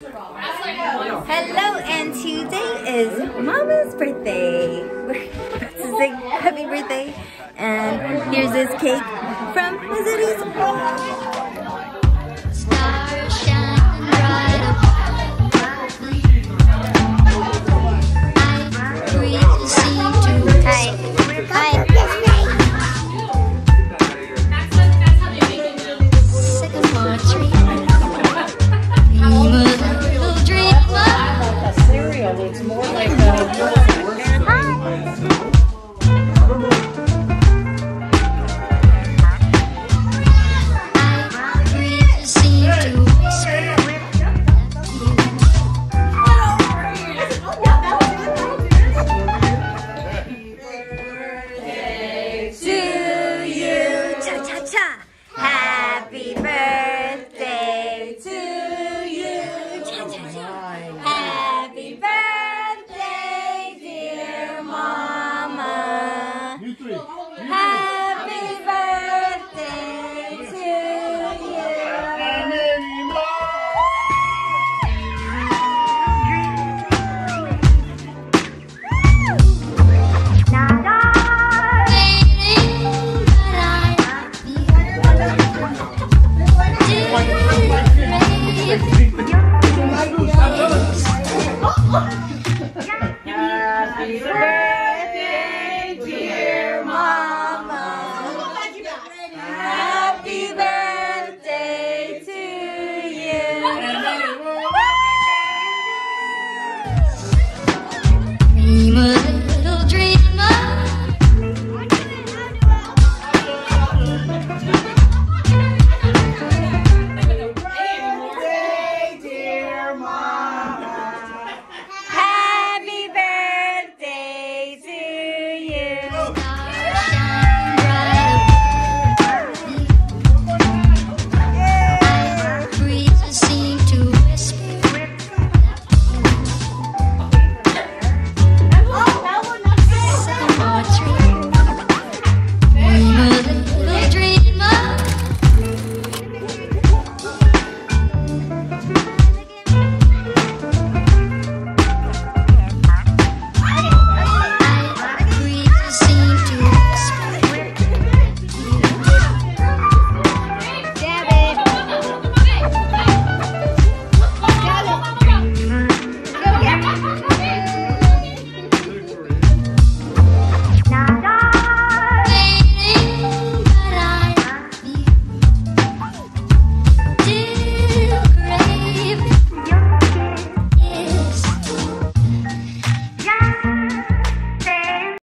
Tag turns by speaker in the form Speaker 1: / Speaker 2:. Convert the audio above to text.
Speaker 1: Hello, and today is Mama's birthday. happy birthday. And here's this cake from Missouri's.
Speaker 2: Oh,